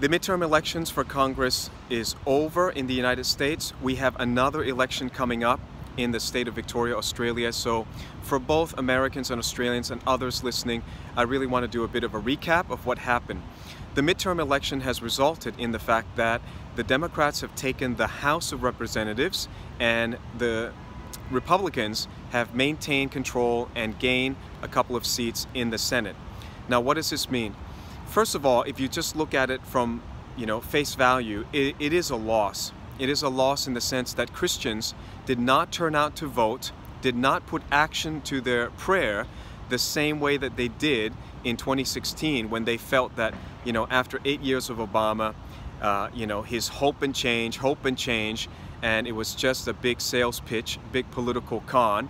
The midterm elections for Congress is over in the United States. We have another election coming up in the state of Victoria, Australia. So for both Americans and Australians and others listening, I really want to do a bit of a recap of what happened. The midterm election has resulted in the fact that the Democrats have taken the House of Representatives and the Republicans have maintained control and gained a couple of seats in the Senate. Now, what does this mean? First of all, if you just look at it from you know face value, it, it is a loss. It is a loss in the sense that Christians did not turn out to vote, did not put action to their prayer the same way that they did in 2016 when they felt that you know after eight years of Obama, uh, you know his hope and change, hope and change, and it was just a big sales pitch, big political con.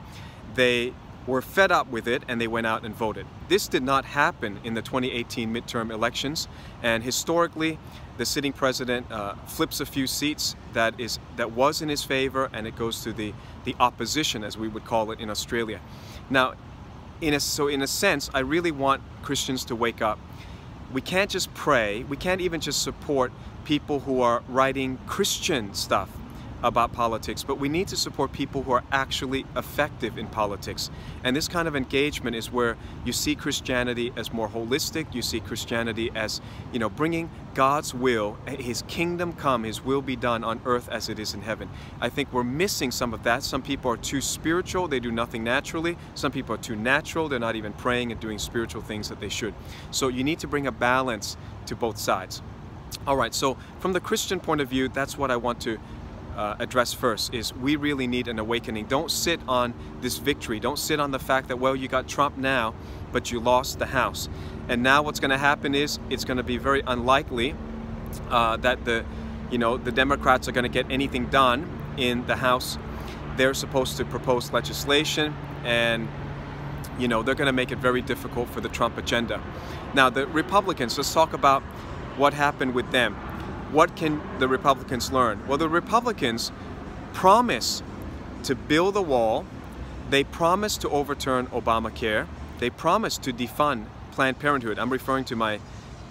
They were fed up with it and they went out and voted. This did not happen in the 2018 midterm elections and historically the sitting president uh, flips a few seats that is that was in his favor and it goes to the the opposition as we would call it in Australia. Now in a, so in a sense I really want Christians to wake up. We can't just pray, we can't even just support people who are writing Christian stuff about politics, but we need to support people who are actually effective in politics. And this kind of engagement is where you see Christianity as more holistic, you see Christianity as, you know, bringing God's will, His kingdom come, His will be done on earth as it is in heaven. I think we're missing some of that. Some people are too spiritual, they do nothing naturally. Some people are too natural, they're not even praying and doing spiritual things that they should. So you need to bring a balance to both sides. All right, so from the Christian point of view, that's what I want to uh, address first is we really need an awakening. Don't sit on this victory. Don't sit on the fact that, well, you got Trump now, but you lost the House. And now what's going to happen is it's going to be very unlikely uh, that the, you know, the Democrats are going to get anything done in the House. They're supposed to propose legislation and you know, they're going to make it very difficult for the Trump agenda. Now, the Republicans, let's talk about what happened with them what can the Republicans learn? Well, the Republicans promise to build a wall. They promise to overturn Obamacare. They promise to defund Planned Parenthood. I'm referring to my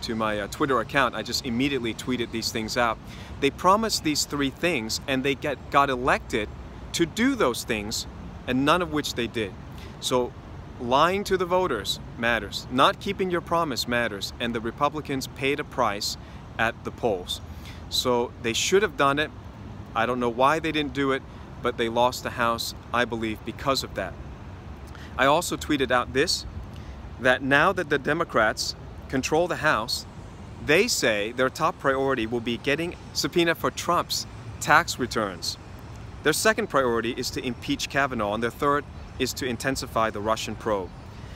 to my uh, Twitter account. I just immediately tweeted these things out. They promised these three things and they get got elected to do those things and none of which they did. So lying to the voters matters. Not keeping your promise matters and the Republicans paid a price at the polls. So they should have done it. I don't know why they didn't do it, but they lost the House, I believe, because of that. I also tweeted out this, that now that the Democrats control the House, they say their top priority will be getting subpoena for Trump's tax returns. Their second priority is to impeach Kavanaugh, and their third is to intensify the Russian probe.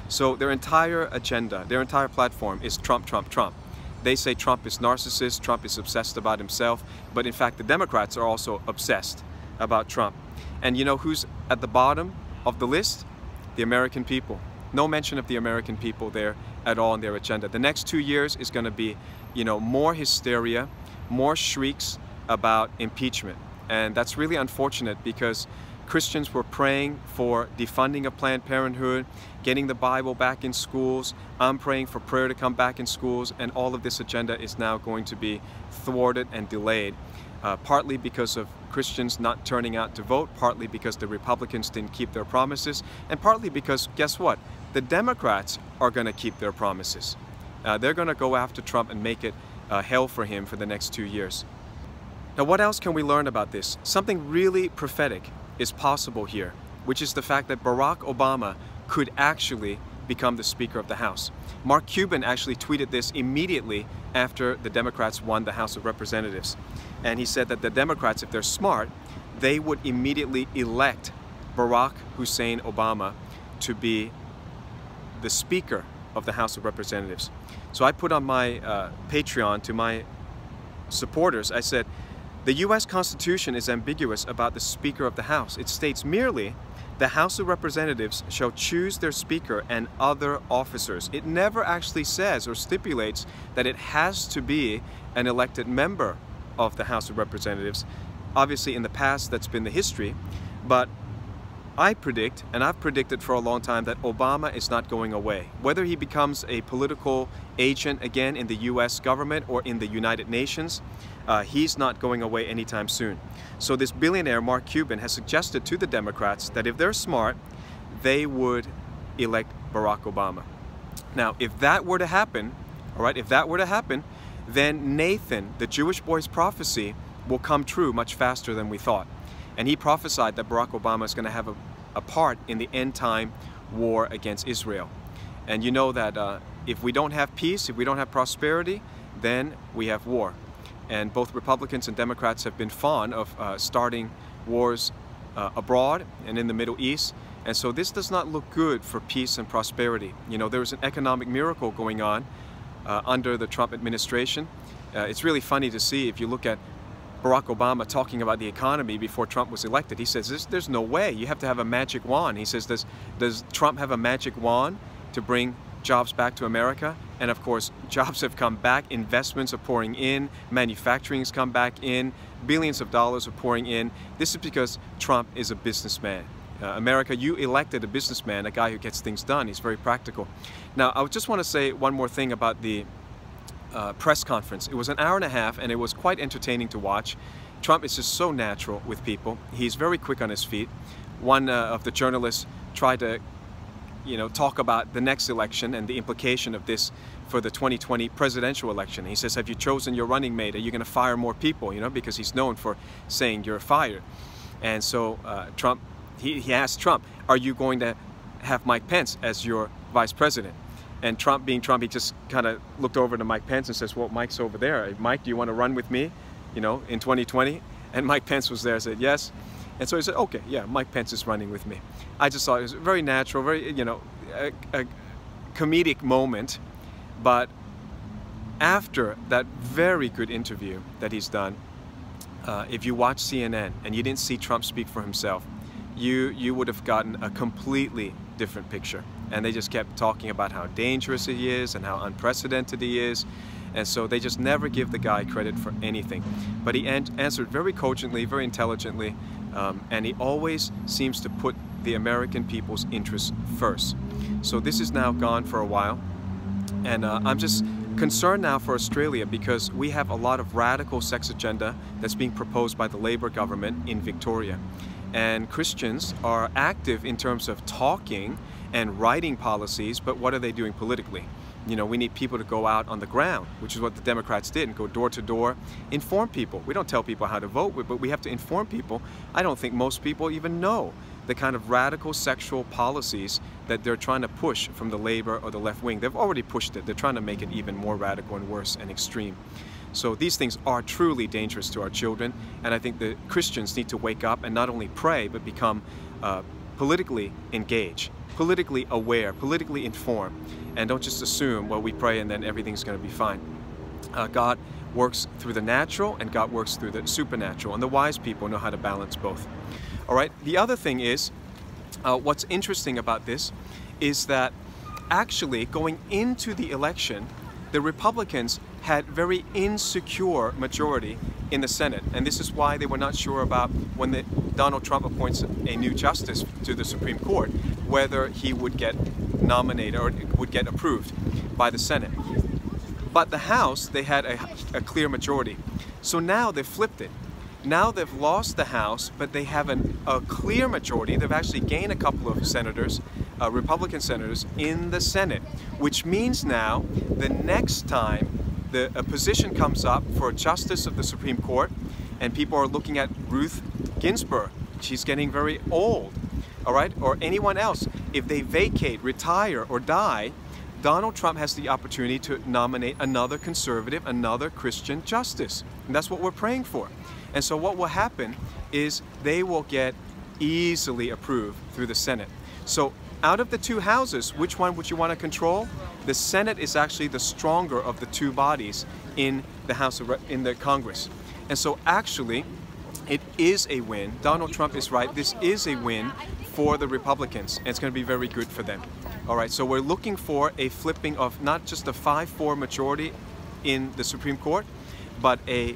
So their entire agenda, their entire platform is Trump, Trump, Trump. They say Trump is narcissist, Trump is obsessed about himself, but in fact the Democrats are also obsessed about Trump. And you know who's at the bottom of the list? The American people. No mention of the American people there at all in their agenda. The next two years is going to be, you know, more hysteria, more shrieks about impeachment. And that's really unfortunate because Christians were praying for defunding of Planned Parenthood, getting the Bible back in schools. I'm praying for prayer to come back in schools, and all of this agenda is now going to be thwarted and delayed. Uh, partly because of Christians not turning out to vote, partly because the Republicans didn't keep their promises, and partly because, guess what? The Democrats are going to keep their promises. Uh, they're going to go after Trump and make it uh, hell for him for the next two years. Now, what else can we learn about this? Something really prophetic is possible here, which is the fact that Barack Obama could actually become the Speaker of the House. Mark Cuban actually tweeted this immediately after the Democrats won the House of Representatives. And he said that the Democrats, if they're smart, they would immediately elect Barack Hussein Obama to be the Speaker of the House of Representatives. So I put on my uh, Patreon to my supporters, I said, the U.S. Constitution is ambiguous about the Speaker of the House. It states merely, the House of Representatives shall choose their Speaker and other officers. It never actually says or stipulates that it has to be an elected member of the House of Representatives. Obviously, in the past, that's been the history, but I predict, and I've predicted for a long time, that Obama is not going away. Whether he becomes a political agent again in the US government or in the United Nations. Uh, he's not going away anytime soon. So this billionaire, Mark Cuban, has suggested to the Democrats that if they're smart, they would elect Barack Obama. Now, if that were to happen, all right, if that were to happen, then Nathan, the Jewish boy's prophecy, will come true much faster than we thought. And he prophesied that Barack Obama is going to have a, a part in the end time war against Israel. And you know that uh, if we don't have peace, if we don't have prosperity, then we have war. And both Republicans and Democrats have been fond of uh, starting wars uh, abroad and in the Middle East. And so this does not look good for peace and prosperity. You know, there is an economic miracle going on uh, under the Trump administration. Uh, it's really funny to see if you look at Barack Obama talking about the economy before Trump was elected. He says, there's, there's no way. You have to have a magic wand. He says, does, does Trump have a magic wand to bring jobs back to America? And of course, jobs have come back, investments are pouring in, manufacturing's come back in, billions of dollars are pouring in. This is because Trump is a businessman. Uh, America, you elected a businessman, a guy who gets things done. He's very practical. Now, I just want to say one more thing about the uh, press conference. It was an hour and a half and it was quite entertaining to watch. Trump is just so natural with people. He's very quick on his feet. One uh, of the journalists tried to you know, talk about the next election and the implication of this for the 2020 presidential election. He says, have you chosen your running mate? Are you going to fire more people? You know, because he's known for saying you're fired. And so uh, Trump, he, he asked Trump, are you going to have Mike Pence as your vice president? And Trump, being Trump, he just kind of looked over to Mike Pence and says, well, Mike's over there. Mike, do you want to run with me, you know, in 2020? And Mike Pence was there, said, yes. And so he said, okay, yeah, Mike Pence is running with me. I just thought it was very natural, very, you know, a, a comedic moment. But after that very good interview that he's done, uh, if you watch CNN and you didn't see Trump speak for himself, you, you would have gotten a completely different picture. And they just kept talking about how dangerous he is and how unprecedented he is. And so they just never give the guy credit for anything. But he an answered very cogently, very intelligently, um, and he always seems to put the American people's interests first. So this is now gone for a while. And uh, I'm just concerned now for Australia because we have a lot of radical sex agenda that's being proposed by the Labour government in Victoria. And Christians are active in terms of talking and writing policies, but what are they doing politically? You know, we need people to go out on the ground, which is what the Democrats did, and go door to door, inform people. We don't tell people how to vote, but we have to inform people. I don't think most people even know the kind of radical sexual policies that they're trying to push from the labor or the left wing. They've already pushed it. They're trying to make it even more radical and worse and extreme. So these things are truly dangerous to our children, and I think the Christians need to wake up and not only pray, but become uh, politically engaged, politically aware, politically informed, and don't just assume, well, we pray and then everything's going to be fine. Uh, God works through the natural and God works through the supernatural, and the wise people know how to balance both. All right, the other thing is, uh, what's interesting about this is that actually going into the election, the Republicans had very insecure majority in the Senate. And this is why they were not sure about when the, Donald Trump appoints a new justice to the Supreme Court, whether he would get nominated or would get approved by the Senate. But the House, they had a, a clear majority. So now they've flipped it. Now they've lost the House, but they have an, a clear majority. They've actually gained a couple of senators, uh, Republican senators, in the Senate, which means now the next time the, a position comes up for a justice of the Supreme Court, and people are looking at Ruth Ginsburg. She's getting very old, all right? Or anyone else. If they vacate, retire, or die, Donald Trump has the opportunity to nominate another conservative, another Christian justice. And that's what we're praying for. And so what will happen is they will get easily approved through the Senate. So out of the two houses, which one would you want to control? The Senate is actually the stronger of the two bodies in the House of in the Congress. And so actually, it is a win. Donald Trump is right. This is a win for the Republicans, and it's going to be very good for them. All right, so we're looking for a flipping of not just a 5-4 majority in the Supreme Court, but a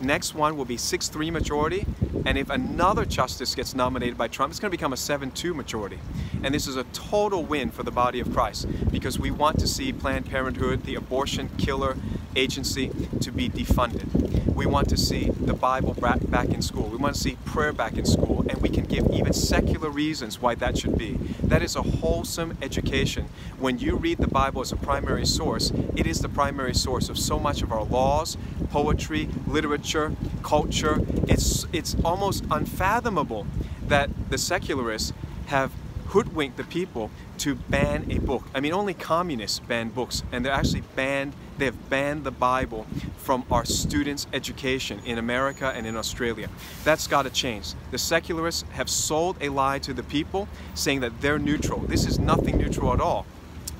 Next one will be 6-3 majority. And if another justice gets nominated by Trump, it's going to become a 7-2 majority. And this is a total win for the body of Christ because we want to see Planned Parenthood, the abortion killer agency, to be defunded. We want to see the Bible back in school. We want to see prayer back in school. And we can give even secular reasons why that should be. That is a wholesome education. When you read the Bible as a primary source, it is the primary source of so much of our laws, poetry, literature, culture. It's, it's almost unfathomable that the secularists have hoodwinked the people to ban a book. I mean, only communists ban books, and they're actually banned, they have banned the Bible from our students' education in America and in Australia. That's got to change. The secularists have sold a lie to the people, saying that they're neutral. This is nothing neutral at all.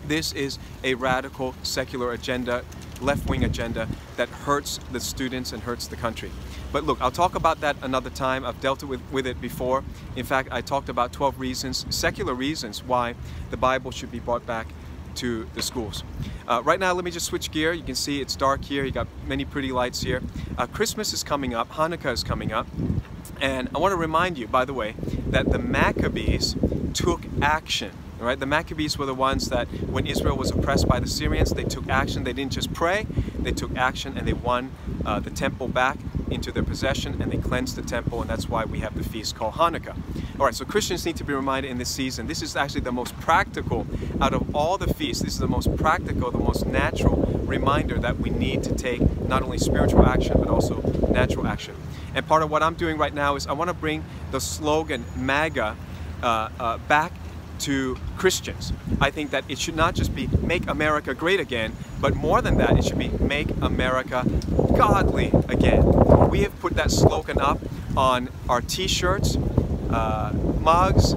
This is a radical secular agenda, left-wing agenda that hurts the students and hurts the country. But look, I'll talk about that another time. I've dealt with, with it before. In fact, I talked about 12 reasons, secular reasons why the Bible should be brought back to the schools. Uh, right now, let me just switch gear. You can see it's dark here. You got many pretty lights here. Uh, Christmas is coming up. Hanukkah is coming up. And I want to remind you, by the way, that the Maccabees took action Right? The Maccabees were the ones that when Israel was oppressed by the Syrians, they took action. They didn't just pray, they took action and they won uh, the temple back into their possession and they cleansed the temple and that's why we have the feast called Hanukkah. All right, so Christians need to be reminded in this season, this is actually the most practical out of all the feasts, this is the most practical, the most natural reminder that we need to take not only spiritual action but also natural action. And part of what I'm doing right now is I want to bring the slogan MAGA uh, uh, back to Christians. I think that it should not just be make America great again, but more than that, it should be make America godly again. We have put that slogan up on our t-shirts, uh, mugs,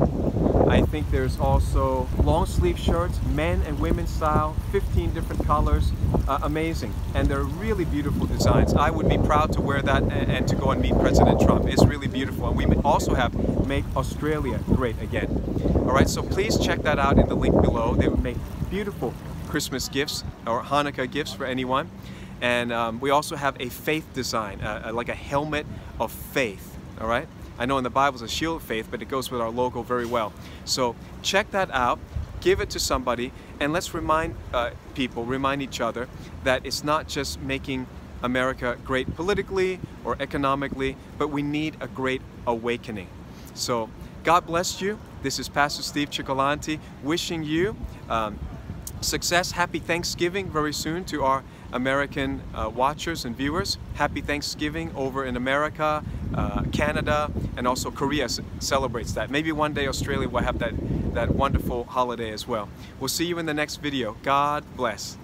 I think there's also long sleeve shirts, men and women style, 15 different colors, uh, amazing. And they're really beautiful designs. I would be proud to wear that and, and to go and meet President Trump. It's really beautiful. And we also have Make Australia Great Again. All right, so please check that out in the link below. They would make beautiful Christmas gifts or Hanukkah gifts for anyone. And um, we also have a faith design, uh, like a helmet of faith, all right? I know in the Bible it's a shield of faith, but it goes with our logo very well. So check that out, give it to somebody, and let's remind uh, people, remind each other that it's not just making America great politically or economically, but we need a great awakening. So God bless you. This is Pastor Steve Cioccolanti wishing you um, success. Happy Thanksgiving very soon to our American uh, watchers and viewers. Happy Thanksgiving over in America, uh, Canada, and also Korea celebrates that. Maybe one day Australia will have that, that wonderful holiday as well. We'll see you in the next video. God bless.